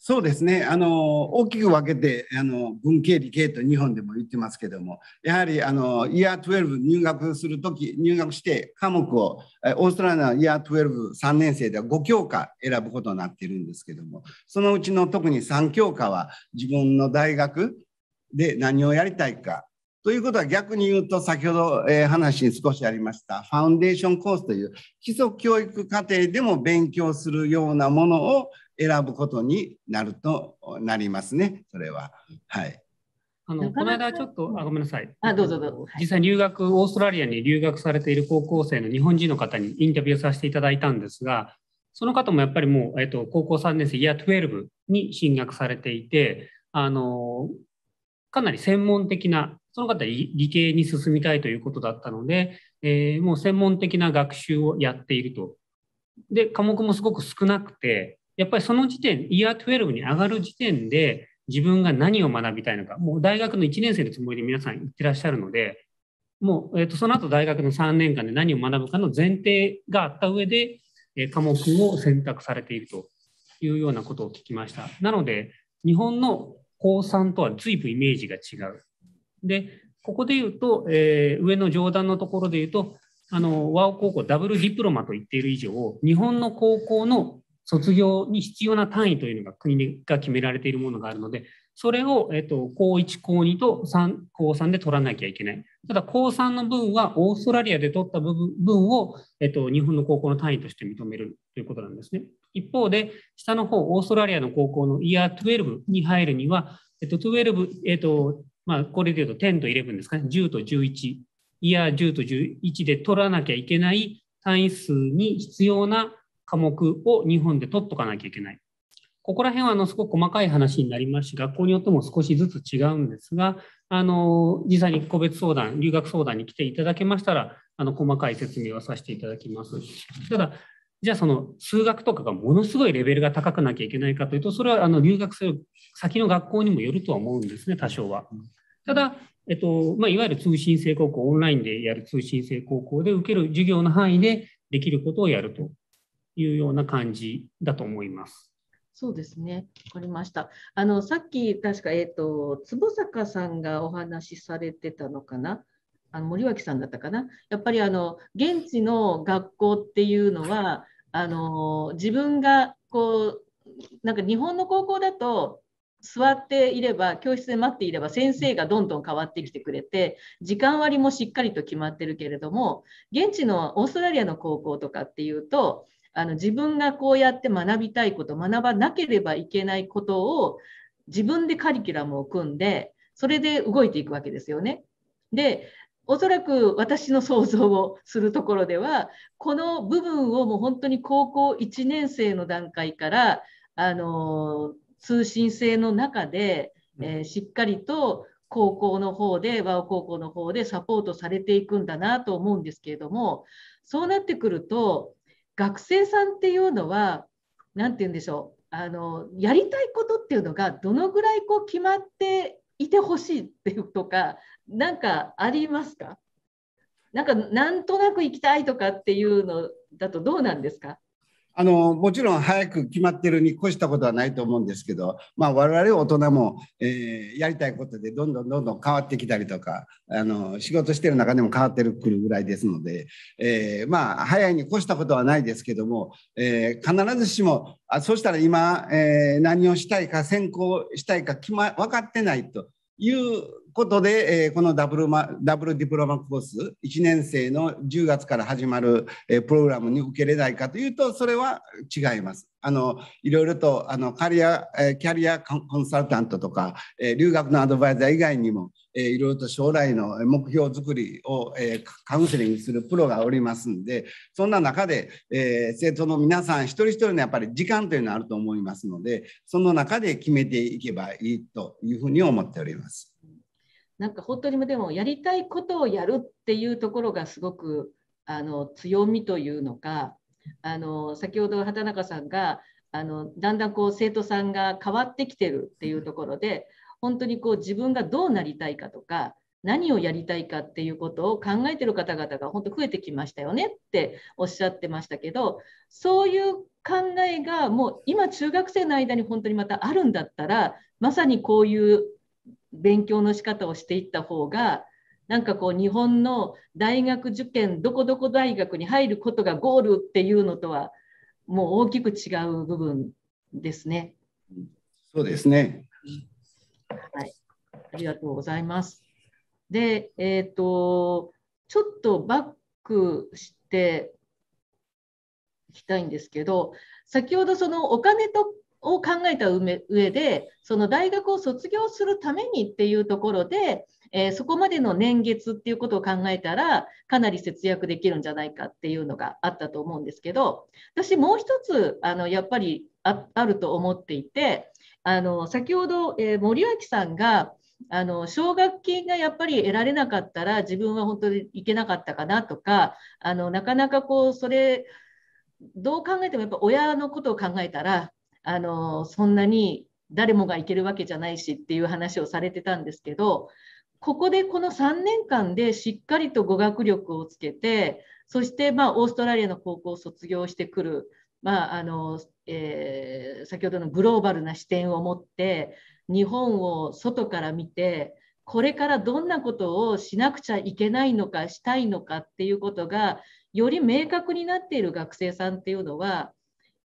Speaker 2: そうですね。あの大きく分けてあの文系理系と日本でも言ってますけどもやはりあのイヤー12入学するとき入学して科目をオーストラリアのイヤー123年生では5教科選ぶことになっているんですけどもそのうちの特に3教科は自分の大学で何をやりたいかということは逆に言うと先ほど、話に少しありましたファウンデーションコースという基礎教育課程でも勉強するようなものを選ぶことになるとなりますね、それは。はい。
Speaker 1: あのこの間ちょっと、あごめんなさい。
Speaker 3: あどうぞどうぞ。
Speaker 1: 実際留学、オーストラリアに留学されている高校生の日本人の方にインタビューさせていただいたんですが、その方もやっぱりもう、えっと、高校3年生、イヤー12に進学されていて、あのかなり専門的な、その方理理系に進みたいということだったので、えー、もう専門的な学習をやっていると。で、科目もすごく少なくて、やっぱりその時点、イヤー12に上がる時点で、自分が何を学びたいのか、もう大学の1年生のつもりで皆さん言ってらっしゃるので、もう、えー、とその後大学の3年間で何を学ぶかの前提があった上で、えー、科目を選択されているというようなことを聞きました。なので、日本の高3とは随分イメージが違う。で、ここで言うと、えー、上の上段のところで言うと、あの、ワオ高校ダブルディプロマと言っている以上、日本の高校の卒業に必要な単位というのが国が決められているものがあるので、それを、えっと、高1、高2と3、高3で取らなきゃいけない。ただ、高3の分はオーストラリアで取った部分を、えっと、日本の高校の単位として認めるということなんですね。一方で、下の方、オーストラリアの高校のイヤー12に入るには、えっと、12、えっと、まあ、これで言うと10と11ですかね、10と11、イヤー10と11で取らなきゃいけない単位数に必要な科目を日本で取っとかなきゃいけない。ここら辺はあのすごく細かい話になりますし、学校によっても少しずつ違うんですが、あの実際に個別相談、留学相談に来ていただけましたら、あの細かい説明はさせていただきます。ただ、じゃあその数学とかがものすごいレベルが高くなきゃいけないかというと、それはあの留学する先の学校にもよるとは思うんですね、多少は。ただ、えっとまあ、いわゆる通信制高校、オンラインでやる通信制高校で受ける授業の範囲でできることをやるというような感じだと思います。
Speaker 3: そうですね。わかりました。あの、さっき確か、えっ、ー、と、坪坂さんがお話しされてたのかな？あの森脇さんだったかな？やっぱりあの現地の学校っていうのは、あの自分がこうなんか日本の高校だと座っていれば教室で待っていれば先生がどんどん変わってきてくれて時間割もしっかりと決まってるけれども現地のオーストラリアの高校とかっていうとあの自分がこうやって学びたいこと学ばなければいけないことを自分でカリキュラムを組んでそれで動いていくわけですよね。でおそらく私の想像をするところではこの部分をもう本当に高校1年生の段階からあの通信制の中で、えー、しっかりと高校の方で和尾高校の方でサポートされていくんだなと思うんですけれどもそうなってくると学生さんっていうのは何て言うんでしょう。あのやりたいことっていうのがどのぐらいこう決まっていてほしいっていうとか何かありますか？なんかなんとなく行きたいとかっていうのだとどうなんですか？
Speaker 2: あのもちろん早く決まってるに越したことはないと思うんですけど、まあ、我々大人も、えー、やりたいことでどんどんどんどん変わってきたりとかあの仕事してる中でも変わってくるぐらいですので、えー、まあ早いに越したことはないですけども、えー、必ずしもあそしたら今、え何をしたいか専攻したいか決、ま、分かってないということで、えー、このダブルマダブルディプロマコース1年生の10月から始まる、えー、プログラムに受けれないかというとそれは違います。あのいろいろとあのカリア、えー、キャリアコンサルタントとか、えー、留学のアドバイザー以外にも、えー、いろいろと将来の目標作りを、えー、カウンセリングするプロがおりますんでそんな中で、えー、生徒の皆さん一人一人のやっぱり時間というのはあると思いますのでその中で決めていけばいいというふうに思っております。
Speaker 3: なんか本当にでもやりたいことをやるっていうところがすごくあの強みというのかあの先ほど畑中さんがあのだんだんこう生徒さんが変わってきてるっていうところで本当にこう自分がどうなりたいかとか何をやりたいかっていうことを考えてる方々が本当増えてきましたよねっておっしゃってましたけどそういう考えがもう今中学生の間に本当にまたあるんだったらまさにこういう勉強の仕方をしていった方がなんかこう日本の大学受験どこどこ大学に入ることがゴールっていうのとはもう大きく違う部分ですね。
Speaker 2: そうですね。
Speaker 3: はい、ありがとうございます。で、えっ、ー、と、ちょっとバックしていきたいんですけど、先ほどそのお金とを考えた上で、その大学を卒業するためにっていうところで、えー、そこまでの年月っていうことを考えたら、かなり節約できるんじゃないかっていうのがあったと思うんですけど、私もう一つ、あのやっぱりあると思っていて、あの先ほど、えー、森脇さんが、あの奨学金がやっぱり得られなかったら自分は本当に行けなかったかなとかあのなかなかこうそれどう考えてもやっぱ親のことを考えたらあのそんなに誰もが行けるわけじゃないしっていう話をされてたんですけどここでこの3年間でしっかりと語学力をつけてそしてまあオーストラリアの高校を卒業してくる、まああのえー、先ほどのグローバルな視点を持って日本を外から見てこれからどんなことをしなくちゃいけないのかしたいのかっていうことがより明確になっている学生さんっていうのは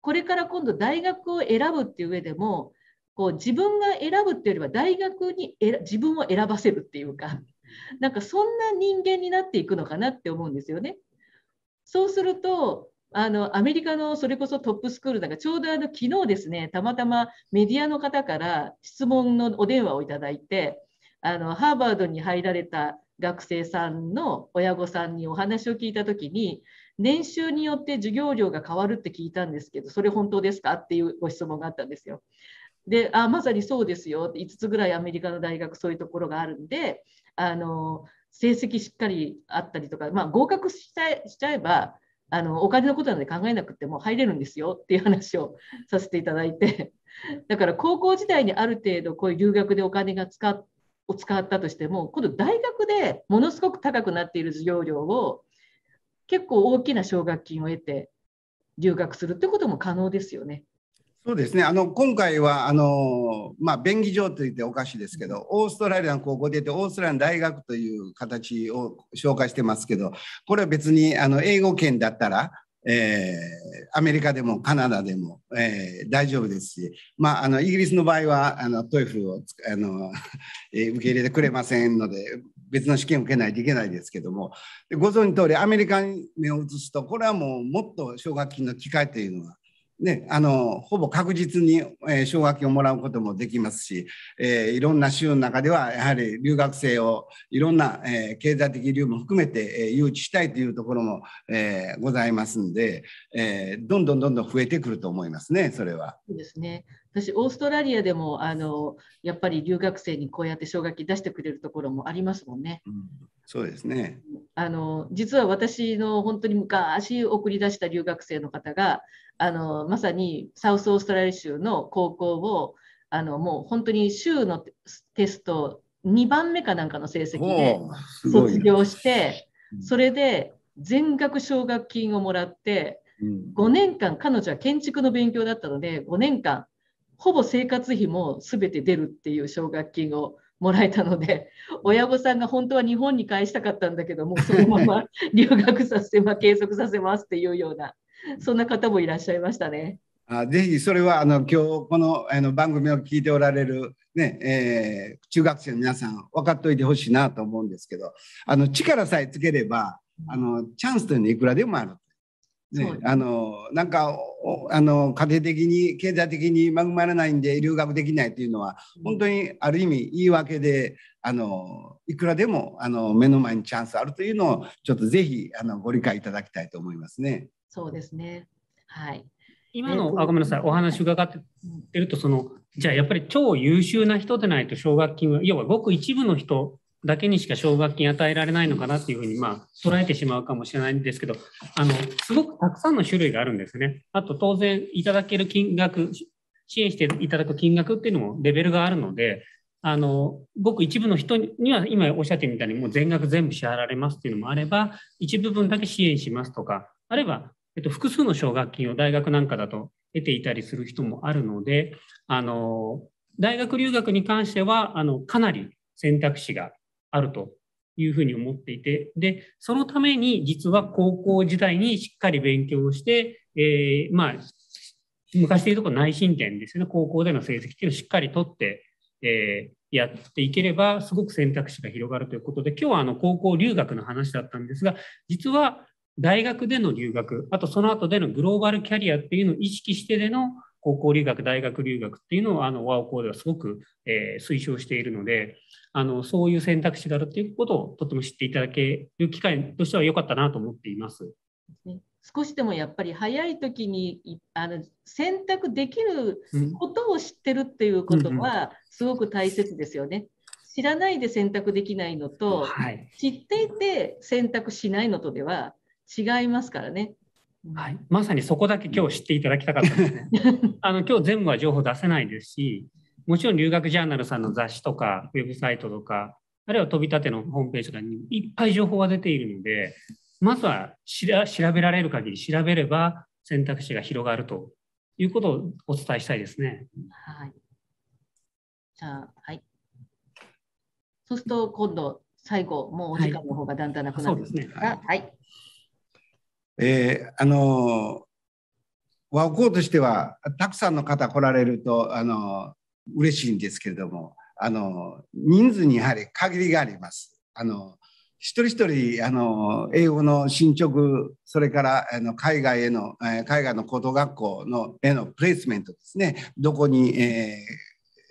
Speaker 3: これから今度大学を選ぶっていう上でもこう自分が選ぶっていうよりは大学に自分を選ばせるっていうかなんかそんな人間になっていくのかなって思うんですよね。そうするとあのアメリカのそれこそトップスクールなんかちょうどあの昨日ですねたまたまメディアの方から質問のお電話をいただいてあのハーバードに入られた学生さんの親御さんにお話を聞いた時に年収によって授業料が変わるって聞いたんですけどそれ本当ですか？っていうご質問があったんですよ。であまさにそうですよ。5つぐらいアメリカの大学そういうところがあるんであの成績しっかりあったりとか、まあ、合格しちゃしちゃえばあのお金のことなので考えなくても入れるんですよっていう話をさせていただいて。だから高校時代にある程度こういう留学でお金が使っを使ったとしても今度大学でものすごく高くなっている授業料を結構大きな奨学金を得て留学するってことも可能ですよね。
Speaker 2: そうですねあの今回はあの、まあ、便宜上といっておかしいですけどオーストラリアの高校でてオーストラリアの大学という形を紹介してますけどこれは別にあの英語圏だったら、えー、アメリカでもカナダでも、えー、大丈夫ですし、まあ、あのイギリスの場合はあのトイフルをあの、えー、受け入れてくれませんので別の試験を受けないといけないですけどもご存知通りアメリカに目を移すとこれはもうもっと奨学金の機会というのはね、あのほぼ確実に、奨学金をもらうこともできますし、えー、いろんな州の中ではやはり留学生をいろんな、えー、経済的理由も含めて、えー、誘致したいというところも、えー、ございますんで、えー、どんどんどんどん増えてくると思いますねそれは。
Speaker 3: そうですね私オーストラリアでもあのやっぱり留学生にこうやって奨学金出してくれるところもありますもんね。
Speaker 2: うん、そうですね。
Speaker 3: あの実は私の本当に昔送り出した留学生の方があのまさにサウスオーストラリア州の高校をあのもう本当に州のテスト2番目かなんかの成績で卒業して、それで全額奨学金をもらって、5年間彼女は建築の勉強だったので5年間ほぼ生活費も全て出るっていう奨学金をもらえたので親御さんが本当は日本に返したかったんだけどもそのまま 留学させて、まあ、継続させますっていうようなそんな方もいらっしゃいましたね。
Speaker 2: あぜひそれはあの今日このあの番組を聞いておられるね、えー、中学生の皆さん分かっておいてほしいなと思うんですけどあの力さえつければあのチャンスというのはいくらでもある。ね、あのなんかあの家庭的に経済的に恵まれないんで留学できないというのは本当にある意味言い訳であのいくらでもあの目の前にチャンスあるというのをちょっとぜひあのご理解いただきたいと思いますね。
Speaker 3: そうですね。はい。
Speaker 1: 今の、あごめんなさい、お話伺ってると、その、じゃあやっぱり超優秀な人でないと奨学金は、要はごく一部の人だけにしか奨学金与えられないのかなっていうふうに、まあ、捉えてしまうかもしれないんですけど、あの、すごくたくさんの種類があるんですね。あと、当然、いただける金額、支援していただく金額っていうのもレベルがあるので、あの、ごく一部の人には、今おっしゃってみたいに、もう全額全部支払われますっていうのもあれば、一部分だけ支援しますとか、あるいは、えっと、複数の奨学金を大学なんかだと得ていたりする人もあるので、あの、大学留学に関しては、あの、かなり選択肢があるというふうに思っていて、で、そのために実は高校時代にしっかり勉強して、えー、まあ、昔でいうとこ内申点ですね、高校での成績っていうのをしっかり取って、えー、やっていければ、すごく選択肢が広がるということで、今日はあの高校留学の話だったんですが、実は大学での留学、あとその後でのグローバルキャリアっていうのを意識してでの高校留学、大学留学っていうのをあのワオコーではすごく、えー、推奨しているので、あのそういう選択肢があるということをとても知っていただける機会としては良かったなと思っています。
Speaker 3: 少しでもやっぱり早い時にあの選択できることを知ってるっていうことはすごく大切ですよね。知らないで選択できないのと、はい、知っていて選択しないのとでは違いますからね。
Speaker 1: はい、まさにそこだけ今日知っていただきたかったですね。あの今日全部は情報出せないですし、もちろん留学ジャーナルさんの雑誌とか、ウェブサイトとか、あるいは飛び立てのホームページとかにいっぱい情報が出ているので、まずは調べられる限り調べれば選択肢が広がるということをお伝えしたいですね。
Speaker 3: はい。じゃあ、はい。そうすると今度最後、もうお時間の方がだんだんなくなってきますが、はい、はい。
Speaker 2: えー、あの和光としてはたくさんの方来られるとあの嬉しいんですけれどもあの人数にやはり限りがあります。あの一人一人あの英語の進捗それからあの海外へのえ海外の高等学校のへのプレイスメントですねどこに、えー、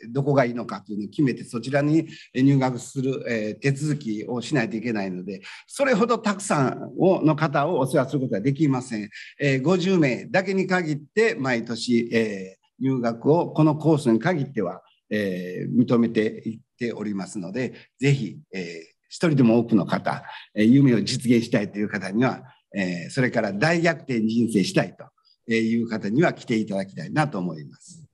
Speaker 2: どこがいいのかというのを決めてそちらに入学する、手続きをしないといけないのでそれほどたくさんの方をお世話することはできません、え、50名だけに限って毎年、え、入学をこのコースに限っては、え、認めていっておりますのでぜひ、えー一人でも多くの方、え夢を実現したいという方には、えそれから大逆転人生したいという方には来ていただきたいなと思います。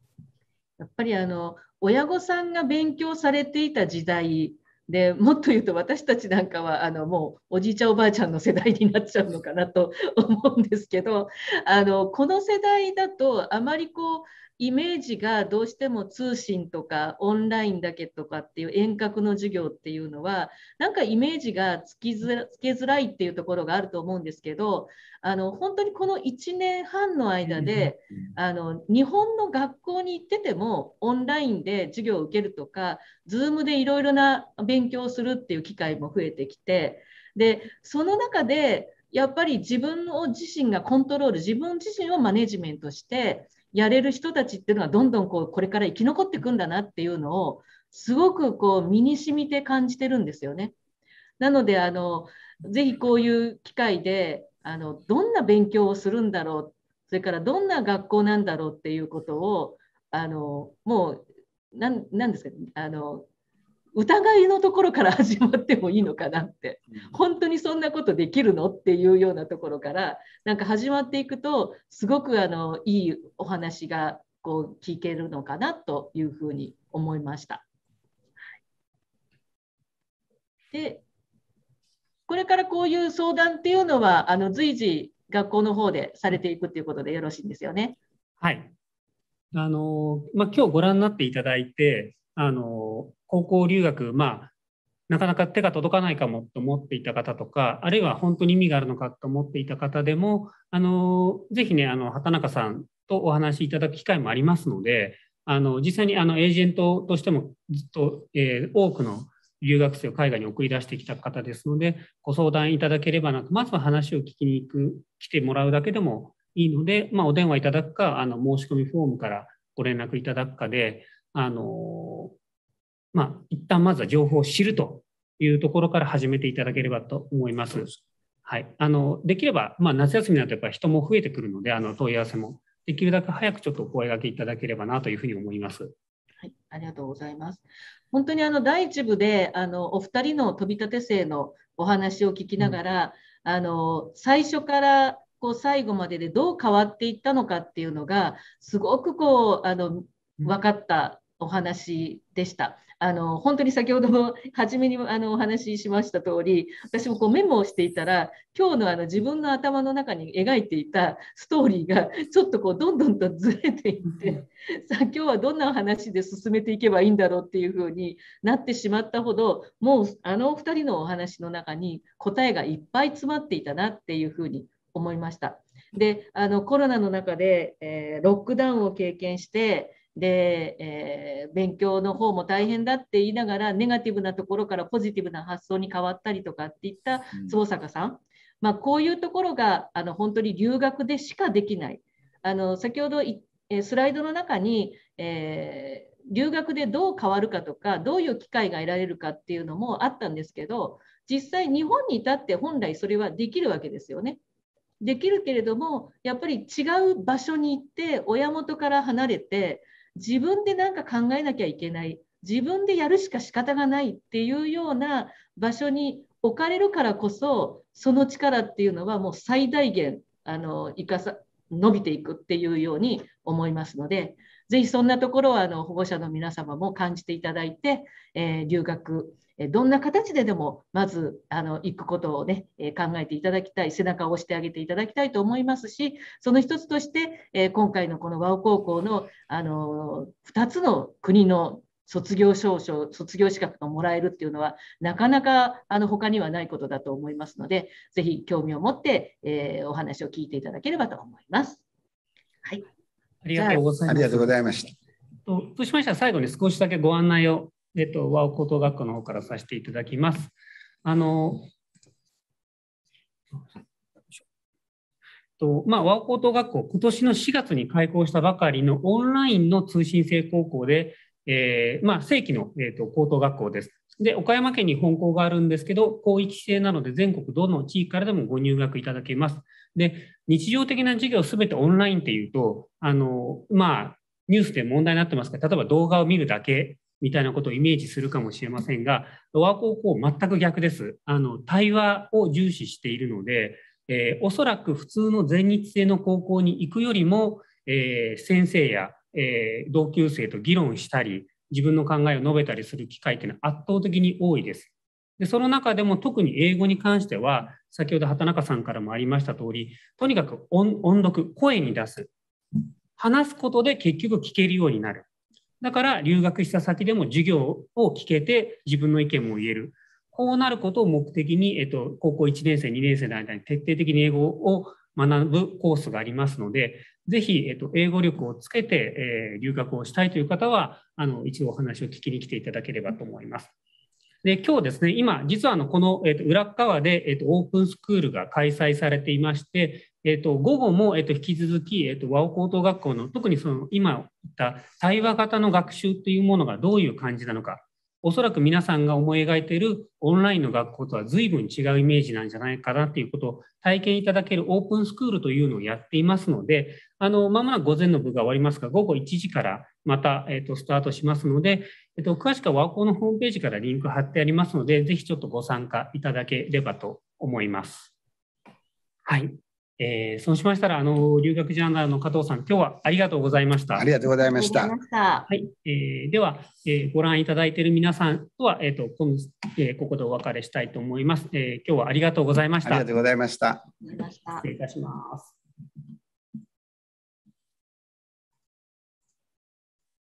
Speaker 3: やっぱりあの親御さんが勉強されていた時代でもっと言うと私たちなんかはあのもうおじいちゃんおばあちゃんの世代になっちゃうのかなと思うんですけどあのこの世代だとあまりこうイメージがどうしても通信とかオンラインだけとかっていう遠隔の授業っていうのはなんかイメージがつきづつけづらいっていうところがあると思うんですけどあの本当にこの1年半の間であの日本の学校に行っててもオンラインで授業を受けるとか Zoom でいろいろな勉強をするっていう機会も増えてきてでその中でやっぱり自分を自身がコントロール自分自身をマネジメントしてやれる人たちっていうのはどんどんこうこれから生き残っていくんだなっていうのをすごくこう身に染みて感じてるんですよね。なのであのぜひこういう機会であのどんな勉強をするんだろうそれからどんな学校なんだろうっていうことをあのもう何ですかあの疑いのところから始まってもいいのかなって、本当にそんなことできるのっていうようなところからなんか始まっていくとすごくあのいいお話がこう聞けるのかなというふうに思いました。でこれからこういう相談っていうのはあの随時学校の方でされていくっていうことでよろしいんですよね。
Speaker 1: はい。あのまあ、今日ご覧になっていただいてあの高校留学、まあ、なかなか手が届かないかもと思っていた方とか、あるいは本当に意味があるのかと思っていた方でも、あのぜひね、あの畑中さんとお話しいただく機会もありますので、あの実際にあのエージェントとしてもずっと、えー、多くの留学生を海外に送り出してきた方ですので、ご相談いただければなと、まずは話を聞きに行く、来てもらうだけでもいいので、まあ、お電話いただくか、あの申し込みフォームからご連絡いただくかで、あのまあ、一旦まずは情報を知るというところから始めていただければと思います。はい、あのできれば、まあ、夏休みになるとやっぱり人も増えてくるので、あの問い合わせもできるだけ早くちょっとお声がけいただければなというふうに思います。
Speaker 3: はい、ありがとうございます。本当にあの第一部であのお二人の飛び立て生のお話を聞きながら、うん、あの最初からこう最後まででどう変わっていったのかっていうのがすごくこうあの分かったお話でした。あの本当に先ほども初めにあのお話ししました通り私もこうメモをしていたら今日のあの自分の頭の中に描いていたストーリーがちょっとこうどんどんとずれていってさあ今日はどんな話で進めていけばいいんだろうっていうふうになってしまったほどもうあのお二人のお話の中に答えがいっぱい詰まっていたなっていうふうに思いました。であのコロナの中で、えー、ロックダウンを経験してで、えー、勉強の方も大変だって言いながらネガティブなところからポジティブな発想に変わったりとかっていった坪坂さん、うん、まあ、こういうところがあの本当に留学でしかできない。あの先ほどスライドの中に、えー、留学でどう変わるかとかどういう機会が得られるかっていうのもあったんですけど実際日本にいたって本来それはできるわけですよね。できるけれどもやっぱり違う場所に行って親元から離れて自分で何か考えなきゃいけない。自分でやるしか仕方がないっていうような場所に置かれるからこそその力っていうのはもう最大限あの生かさ伸びていくっていうように思いますのでぜひそんなところはあの保護者の皆様も感じていただいて、えー、留学どんな形ででもまずあの行くことをね、考えていただきたい、背中を押してあげていただきたいと思いますし、その一つとして、え今回のこの和尾高校のあの2つの国の卒業証書、卒業資格がもらえるっていうのは、なかなかあの他にはないことだと思いますので、ぜひ興味を持って、えー、お話を聞いていただければと思います。
Speaker 1: はい。ありがとうございます。ありがとうございました。ととしましては、最後に少しだけご案内をえっと、和尾高等学校の方からさせていただきます。あの、とまあ、和尾高等学校、今年の4月に開校したばかりのオンラインの通信制高校で、えーまあ、正規の、えーと、高等学校です。で、岡山県に本校があるんですけど、広域制なので全国どの地域からでもご入学いただけます。で、日常的な授業すべてオンラインっていうと、あの、まあ、ニュースで問題になってますが、例えば動画を見るだけみたいなことをイメージするかもしれませんが、和高校全く逆です。あの対話を重視しているので、えー、おそらく普通の全日制の高校に行くよりも、えー、先生や、えー、同級生と議論したり、自分の考えを述べたりする機会っていうのは圧倒的に多いです。でその中でも特に英語に関しては、先ほど畑中さんからもありました通り、とにかく音読、声に出す。話すことで結局聞けるようになる。だから留学した先でも授業を聞けて自分の意見も言える。こうなることを目的に、えっと、高校1年生、2年生の間に徹底的に英語を学ぶコースがありますので、ぜひ、えっと、英語力をつけて、えー、留学をしたいという方は、あの、一度お話を聞きに来ていただければと思います。で、今日ですね、今、実はあの、この、えっと、裏側で、えっと、オープンスクールが開催されていまして、えっ、と、午後も、えっ、と、引き続き、えっ、と、和尾高等学校の、特にその、今言った対話型の学習というものがどういう感じなのか、おそらく皆さんが思い描いているオンラインの学校とは随分違うイメージなんじゃないかなということを体験いただけるオープンスクールというのをやっていますので、あの、まもなく午前の部が終わりますが、午後1時からまた、えっ、と、スタートしますので、えっ、と、詳しくは和光のホームページからリンク貼ってありますので、ぜひちょっとご参加いただければと思います。はい。えー、そうしましたら、あの、留学ジャーナルの加藤さん、今日はありがとうございました。
Speaker 2: ありがとうございました。
Speaker 3: は
Speaker 1: い、えー、では、えー、ご覧いただいている皆さんとは、えっ、ー、と、えー、ここでお別れしたいと思います。えー、今日はありがとうございました。あ
Speaker 2: りがとうございました。
Speaker 1: 失礼いたします。